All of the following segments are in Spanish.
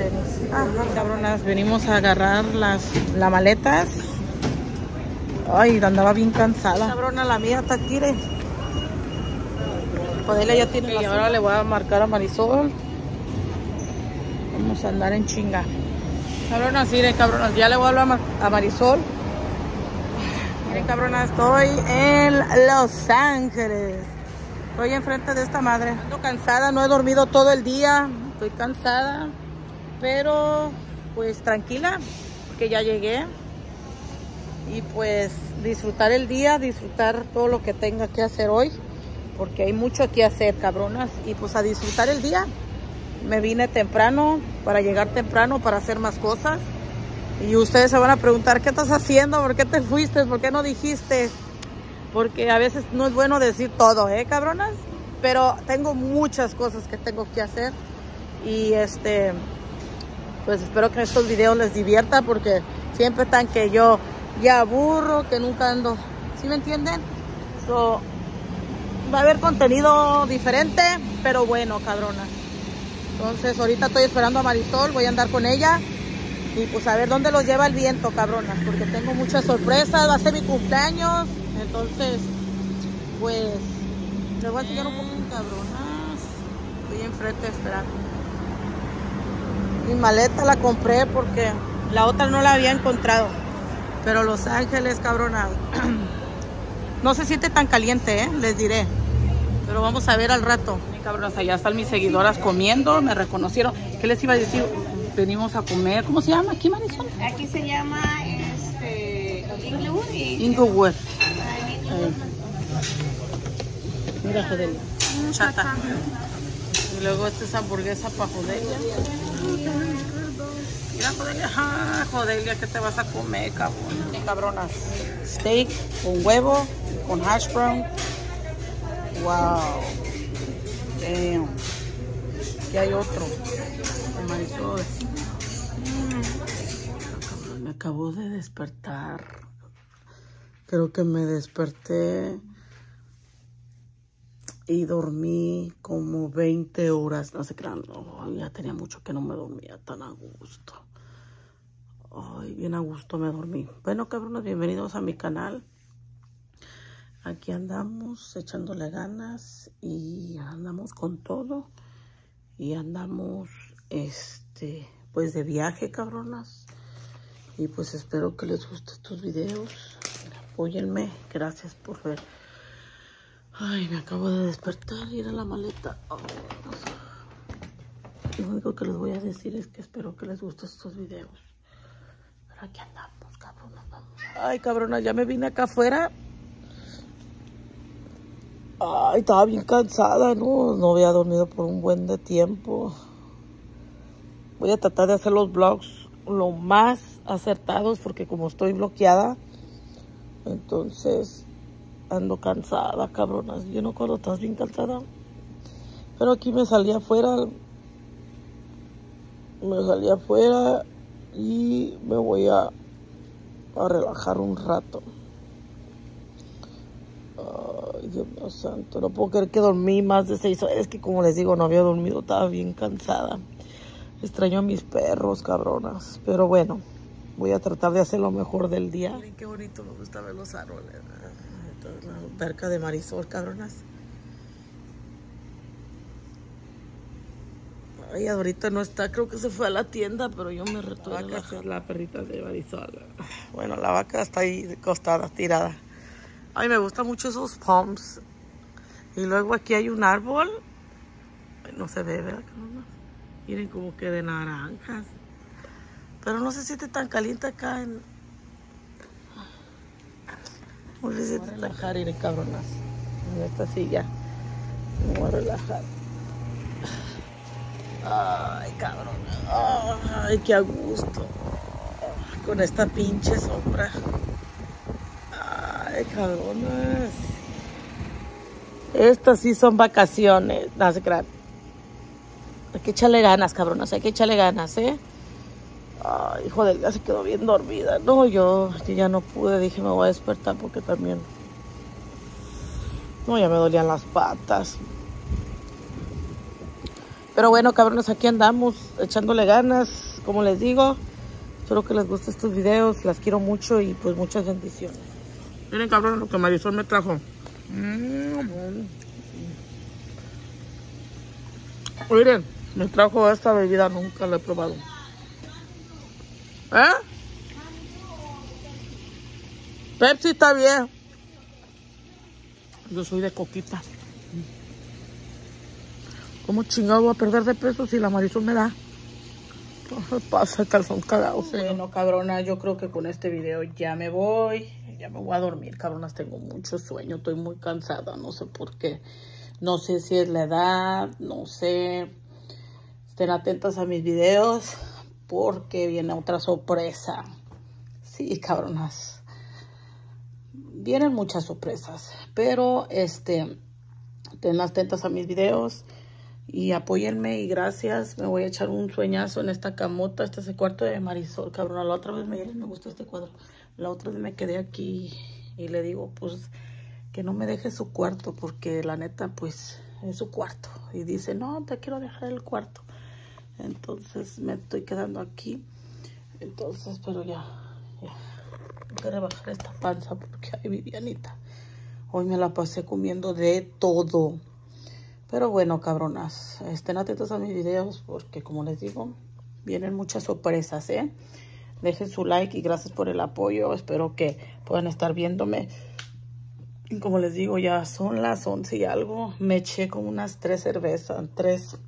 tenis. Ah, cabronas, venimos a agarrar las, las maletas. Ay, andaba bien cansada. Cabrona, la mía está aquí. Joder, ya tiene. Y ahora le voy a marcar a Marisol. Vamos a andar en chinga. Cabronas, miren, cabronas, ya le voy a hablar a Marisol. Miren, cabronas, estoy en Los Ángeles. Estoy enfrente de esta madre. Estoy cansada, no he dormido todo el día. Estoy cansada, pero pues tranquila, porque ya llegué. Y pues disfrutar el día, disfrutar todo lo que tenga que hacer hoy, porque hay mucho que hacer, cabronas. Y pues a disfrutar el día. Me vine temprano, para llegar temprano, para hacer más cosas. Y ustedes se van a preguntar, ¿qué estás haciendo? ¿Por qué te fuiste? ¿Por qué no dijiste? Porque a veces no es bueno decir todo, ¿eh, cabronas? Pero tengo muchas cosas que tengo que hacer. Y este, pues espero que estos videos les divierta porque siempre están que yo ya aburro, que nunca ando. ¿Sí me entienden? So, va a haber contenido diferente, pero bueno, cabronas. Entonces ahorita estoy esperando a Marisol, voy a andar con ella y pues a ver dónde los lleva el viento, cabronas, porque tengo muchas sorpresas, va a ser mi cumpleaños, entonces pues les voy a enseñar un poco cabronas. Estoy enfrente esperando. Mi maleta la compré porque la otra no la había encontrado. Pero Los Ángeles, cabronas. no se siente tan caliente, ¿eh? les diré. Pero vamos a ver al rato. Cabronas, allá están mis seguidoras comiendo, me reconocieron. ¿Qué les iba a decir? Venimos a comer. ¿Cómo se llama aquí, Marisol? Aquí se llama este, Inglewood. Y... Inglewood. Mira, Jodelia. Chata. Y luego esta es hamburguesa para Jodelia. Mira, Jodelia. ¿qué te vas a comer, cabrón? Cabronas. Steak con huevo, con hash brown. Wow. Damn. Aquí hay otro. Marisol. Mm. Me acabo de despertar. Creo que me desperté y dormí como 20 horas. No sé qué, ya tenía mucho que no me dormía tan a gusto. Ay, bien a gusto me dormí. Bueno, cabrones, bienvenidos a mi canal. Aquí andamos echándole ganas y andamos con todo. Y andamos, este, pues de viaje, cabronas. Y pues espero que les guste estos videos. Apóyenme. Gracias por ver. Ay, me acabo de despertar y ir a la maleta. Lo único que les voy a decir es que espero que les gusten estos videos. Pero aquí andamos, cabronas. Ay, cabrona, ya me vine acá afuera. Ay, estaba bien cansada, ¿no? No había dormido por un buen de tiempo. Voy a tratar de hacer los vlogs lo más acertados porque como estoy bloqueada, entonces ando cansada, cabronas. Yo no cuando estás bien cansada. Pero aquí me salí afuera. Me salí afuera y me voy a, a relajar un rato. Ay, Dios mío santo, no puedo creer que dormí más de seis horas. Es que como les digo, no había dormido, estaba bien cansada. Extraño a mis perros, cabronas. Pero bueno, voy a tratar de hacer lo mejor del día. Miren qué bonito me gusta ver los árboles. La alberca de Marisol, cabronas. Ay, ahorita no está, creo que se fue a la tienda, pero yo me retuve a hacer la perrita de Marisol. Bueno, la vaca está ahí costada, tirada. Ay, me gustan mucho esos palms. Y luego aquí hay un árbol. No se ve, ¿verdad? Miren como que de naranjas. Pero no se siente tan caliente acá en... Se siente tan caliente, cabronas. En esta silla. Me voy a relajar. Ay, cabrona. Ay, qué a gusto. Con esta pinche sombra. Ay, cabronas. Estas sí son vacaciones. Se crean. Hay que echarle ganas, cabronas. Hay que echarle ganas, ¿eh? Ay, joder, ya se quedó bien dormida. No, yo, yo ya no pude. Dije, me voy a despertar porque también... No, ya me dolían las patas. Pero bueno, cabrones, aquí andamos echándole ganas, como les digo. Espero que les guste estos videos, las quiero mucho y pues muchas bendiciones. Miren, cabrones, lo que Marisol me trajo. Mm. Miren, me trajo esta bebida, nunca la he probado. ¿Eh? Pepsi está bien. Yo soy de coquita. ¿Cómo chingado voy a perder de peso si la Marisol me da? ¿Qué pasa, calzón cagado? Bueno, cabrona, yo creo que con este video ya me voy. Ya me voy a dormir, cabronas. Tengo mucho sueño, estoy muy cansada. No sé por qué. No sé si es la edad, no sé. Estén atentas a mis videos porque viene otra sorpresa. Sí, cabronas. Vienen muchas sorpresas, pero este, estén atentas a mis videos y apóyenme y gracias. Me voy a echar un sueñazo en esta camota. Este es el cuarto de Marisol, cabrona. La otra vez me, me gustó este cuadro. La otra vez me quedé aquí y le digo, pues, que no me deje su cuarto porque la neta, pues, es su cuarto. Y dice, no, te quiero dejar el cuarto. Entonces me estoy quedando aquí. Entonces, pero ya, ya. Que rebajar esta panza porque hay Vivianita. Hoy me la pasé comiendo de todo. Pero bueno, cabronas, estén atentos a mis videos porque como les digo, vienen muchas sorpresas, ¿eh? Dejen su like y gracias por el apoyo. Espero que puedan estar viéndome. Como les digo, ya son las 11 y algo. Me eché como unas tres cervezas, tres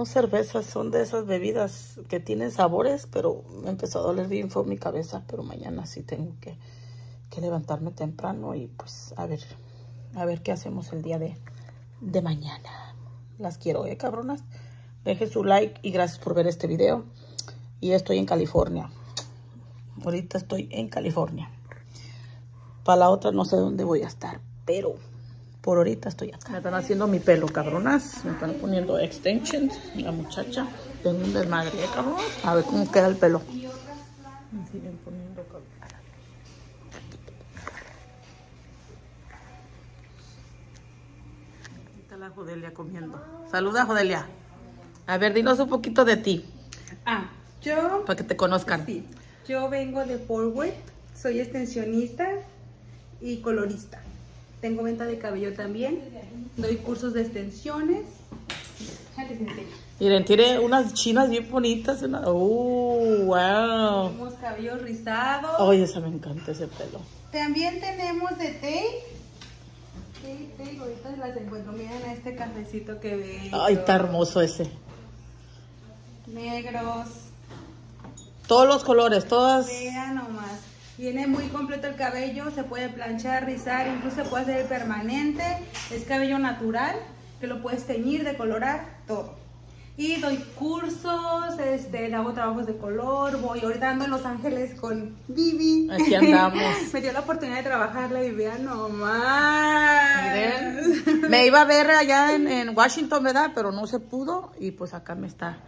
no cervezas, son de esas bebidas que tienen sabores, pero me empezó a doler bien fue mi cabeza, pero mañana sí tengo que, que, levantarme temprano y pues a ver, a ver qué hacemos el día de, de mañana. Las quiero, eh, cabronas. Dejen su like y gracias por ver este video. Y estoy en California. Ahorita estoy en California. Para la otra no sé dónde voy a estar, pero... Por ahorita estoy acá. Me están haciendo mi pelo, cabronas. Me están poniendo extensions. La muchacha. Tengo un desmadre, ¿eh, cabronas. A ver cómo queda el pelo. Me siguen poniendo Aquí está la Jodelia comiendo. Saluda, Jodelia. A ver, dinos un poquito de ti. Ah, yo... Para que te conozcan. Sí. Yo vengo de Forward. Soy extensionista y colorista. Tengo venta de cabello también. Doy cursos de extensiones. Miren, tiene unas chinas bien bonitas. Una... ¡Oh, wow! Tenemos cabello rizado. Oye, esa me encanta ese pelo. También tenemos de tape. Tape, tape, ahorita las encuentro. Miren este cafecito que veo. Ay, está hermoso ese. Negros. Todos los colores, todas. Vean nomás. Viene muy completo el cabello, se puede planchar, rizar, incluso se puede hacer permanente. Es cabello natural, que lo puedes teñir, decolorar, todo. Y doy cursos, este, hago trabajos de color, voy ahorita ando en Los Ángeles con Vivi. Aquí andamos. Me dio la oportunidad de trabajar la Vivi nomás. Miren, me iba a ver allá en, en Washington, ¿verdad? Pero no se pudo y pues acá me está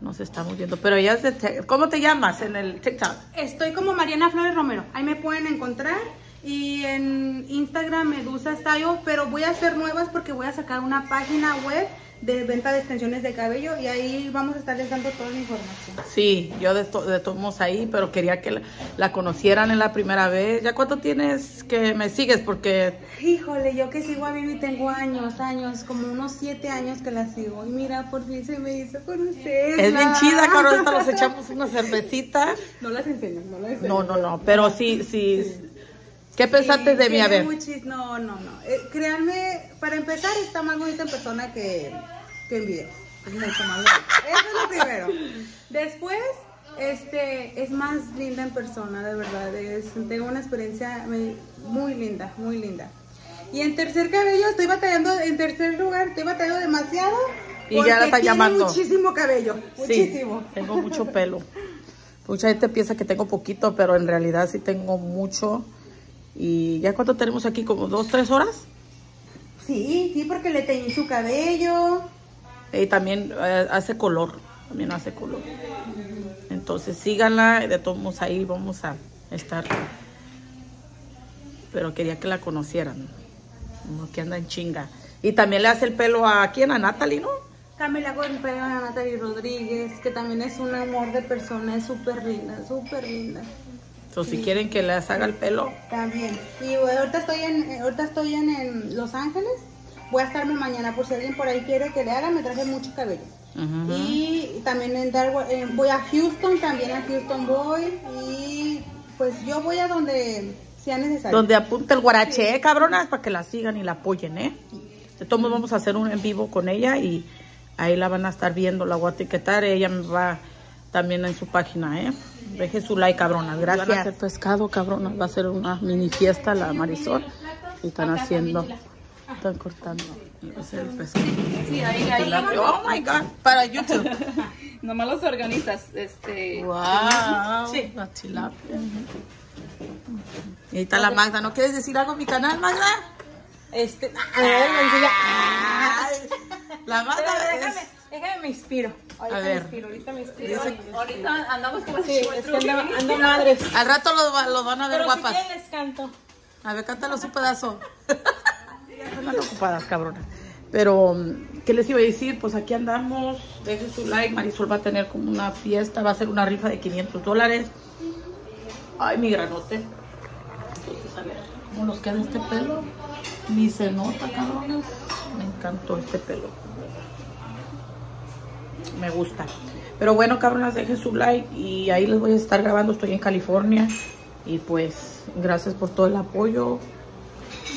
nos estamos viendo. Pero ella es de... ¿Cómo te llamas en el TikTok? Estoy como Mariana Flores Romero. Ahí me pueden encontrar. Y en Instagram Medusa Style. Pero voy a hacer nuevas porque voy a sacar una página web de venta de extensiones de cabello y ahí vamos a estarles dando toda la información. Sí, yo de, to de todos ahí, pero quería que la, la, conocieran en la primera vez. ¿Ya cuánto tienes que me sigues? Porque... Híjole, yo que sigo a Vivi tengo años, años, como unos siete años que la sigo. Y mira, por fin se me hizo conocer. Es bien chida, Carol, ahorita nos echamos una cervecita. No las enseño, no las enseño. No, no, no, pero sí, sí. sí. ¿Qué pensaste sí, de mí? A ver. Muchis, no, no, no. Eh, créanme, para empezar, está más bonita en persona que, que en video. Es mucho más bonita. Eso es lo primero. Después, este, es más linda en persona, de verdad. Es, tengo una experiencia muy linda, muy linda. Y en tercer cabello, estoy batallando, en tercer lugar, estoy batallando demasiado. Y ya la está llamando. muchísimo cabello, muchísimo. Sí, tengo mucho pelo. Mucha gente piensa que tengo poquito, pero en realidad sí tengo mucho. ¿Y ya cuánto tenemos aquí? ¿Como dos, tres horas? Sí, sí, porque le teñí su cabello. Y también eh, hace color, también hace color. Entonces síganla, de todos modos ahí vamos a estar. Pero quería que la conocieran, como que anda en chinga. Y también le hace el pelo a quién, a Natalie, ¿no? También le hago el pelo a Natalie Rodríguez, que también es un amor de persona, es súper linda, súper linda. Entonces, si quieren que les haga el pelo, También. Y bueno, ahorita estoy en, eh, ahorita estoy en, en Los Ángeles. Voy a estarme mañana por si alguien por ahí quiere que le haga, me traje mucho cabello. Y también en eh, voy a Houston, también a Houston voy. Y pues yo voy a donde sea necesario. donde apunta el guarache, ¿eh, cabronas, para que la sigan y la apoyen, ¿eh? De todos modos vamos a hacer un en vivo con ella y ahí la van a estar viendo, la voy a etiquetar, ella me va también en su página, ¿eh? Deje su like, cabronas, gracias. Van a hacer pescado, cabronas, va a ser una mini fiesta la Marisol y están haciendo, están cortando. Va a ser el pescado. Sí, ahí, ahí. Oh my God, para YouTube. Nomás los organizas, este. Wow, Sí. la tilapia. Ahí está la Magda. ¿No quieres decir algo en mi canal, Magda? Este, Ay, La Magda déjame, es... déjame me inspiro. Ahorita ver. me inspiro, ahorita me inspiro. Ahorita andamos como Sí, es que ando, ando madres. Al rato los, los van a ver Pero si guapas. quieren les canto. A ver, cántalo su pedazo. Ya Están ocupadas, cabronas. Pero, mm, ¿qué les iba a decir? Pues aquí andamos. Dejen su like. Marisol va a tener como una fiesta. Va a ser una rifa de 500 dólares. Ay, mi granote. Entonces, a ver, ¿cómo nos queda este pelo? Ni se nota, cabronas. Me encantó este pelo. Me gusta. Pero bueno, cabronas, dejen su like y ahí les voy a estar grabando. Estoy en California. Y pues, gracias por todo el apoyo.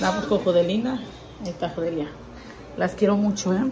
Vamos con Jodelina. Ahí está Jodelia. Las quiero mucho, ¿eh?